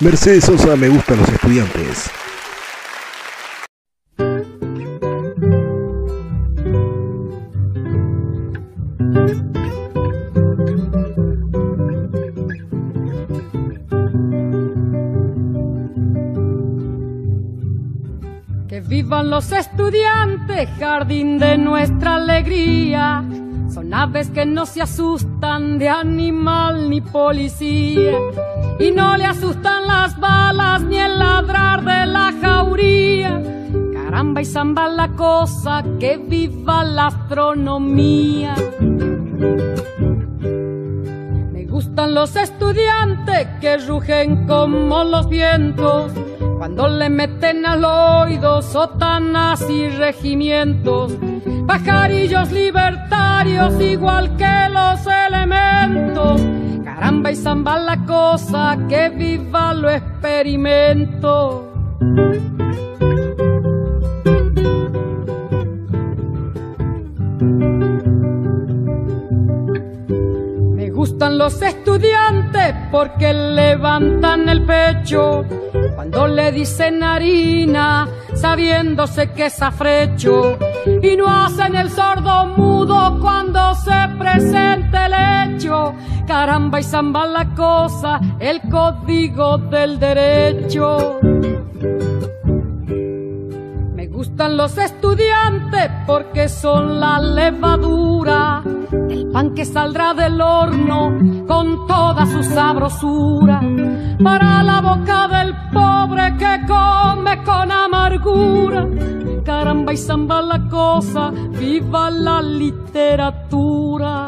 Mercedes Sosa, me gustan los estudiantes. Que vivan los estudiantes, jardín de nuestra alegría. Son aves que no se asustan de animal ni policía. Y no le asustan las balas ni el ladrar de la jauría. Caramba y zamba la cosa, que viva la astronomía. Me gustan los estudiantes que rugen como los vientos cuando le meten al oído sotanas y regimientos, pajarillos libertarios igual que los elementos. Caramba y zamba la cosa, que viva lo experimento. Gustan los estudiantes porque levantan el pecho cuando le dicen harina, sabiéndose que es afrecho, y no hacen el sordo mudo cuando se presente el hecho. Caramba y zamba la cosa, el código del derecho. Me gustan los estudiantes porque son la levadura, pan que saldrá del horno con toda su sabrosura para la boca del pobre que come con amargura. Caramba y zamba la cosa, viva la literatura.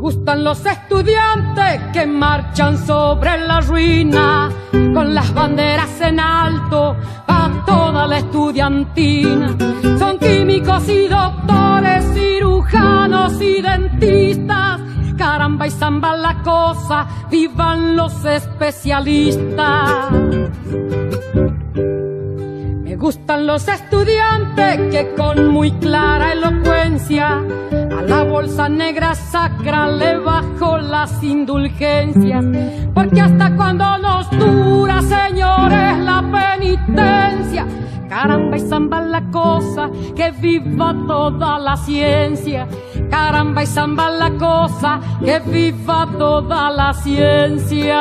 Gustan los estudiantes que marchan sobre la ruina con las banderas en alto a toda la estudiantina. Son químicos y doctores, cirujanos y dentistas. Caramba y zamba la cosa, vivan los especialistas. Gustan los estudiantes que con muy clara elocuencia a la bolsa negra sacra le bajo las indulgencias. Porque hasta cuando nos dura, señores, la penitencia. Caramba y zamba la cosa, que viva toda la ciencia. Caramba y zamba la cosa, que viva toda la ciencia.